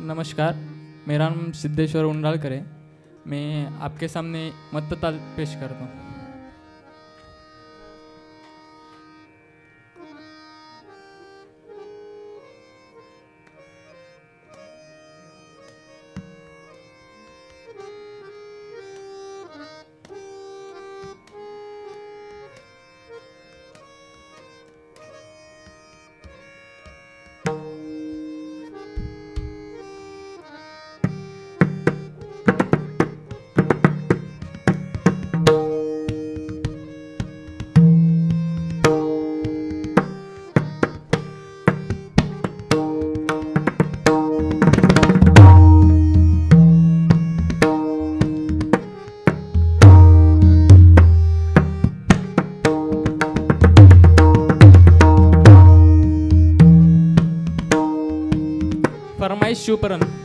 नमस्कार मेरा नाम सिद्धेश्वर उंडालकर है। मैं आपके सामने मत्तताल पेश करता हूँ। शिव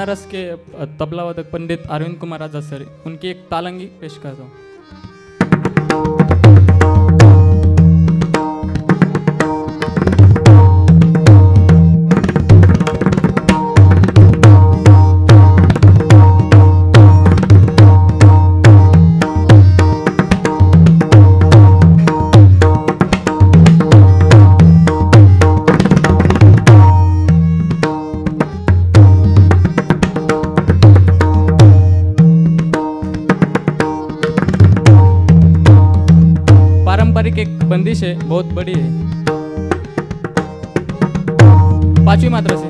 बनारस के तबला वादक पंडित अरविंद कुमार आज़ाद सर, उनकी एक तालंगी पेश करता हूँ। एक है बहुत बड़ी है। पांचवी मात्रा से।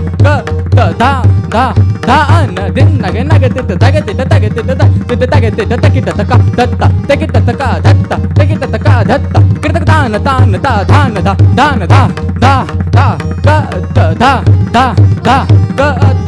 ತಕಿಟ ತಕ ದತ್ತ ಕಿಟಕ ದಾನ ತಾನ ತ ದಾನ ದ ದಾನ ಧ ಧ ಧ ಕ ತ ಧ ಧ ಧ ಕ ತ ಧ ಧ ಧ ನ ದಿನ್ ನಗೆ ನಗೆ ತಿಟ್ಟ ತಗೆ ತಿಟ್ಟ ತಗೆ ತಿಟ್ಟ ತಿಟ್ಟ ತಗೆ ತಿಟ್ಟ ತಕಿಟ ತಕ ಧ ತಕಿಟ ತಕ ದತ್ತ ತಕಿಟ ತಕ ದತ್ತ ಕಿಟಕ ದಾನ ತಾನ ತ ದಾನ ಧ ದಾನ ಧ ಧ ಧ ಕ ತ ಧ ಧ ಧ ಕ ತ ಧ ಧ ಧ ನ ದಿನ್ ನಗೆ ನಗೆ ತಿಟ್ಟ ತಗೆ ತಿಟ್ಟ ತಗೆ ತಿಟ್ಟ ತ ತಿಟ್ಟ ತಗೆ ತಿಟ್ಟ ತಕಿಟ ತಕ ದತ್ತ ತಕಿಟ ತಕ ದತ್ತ ತಕಿಟ ತಕ ದತ್ತ ಕಿಟಕ ದಾನ ತಾನ ತ ಧಾನ ಧ ದಾನ ಧ ಧ ಧ ಕ ತ ಧ ಧ ಧ ಕ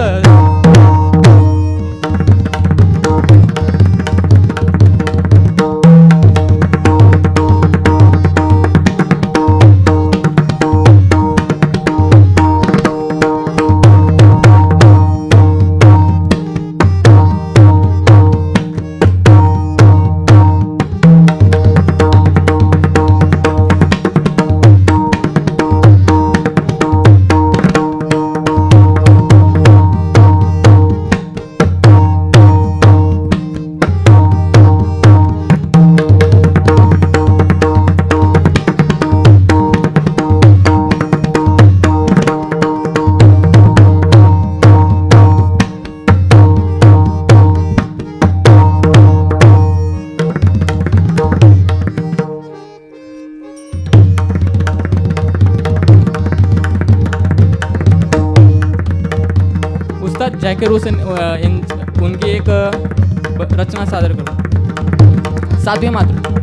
सातवें मात्र।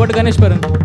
शेवट गणेशपर्यंत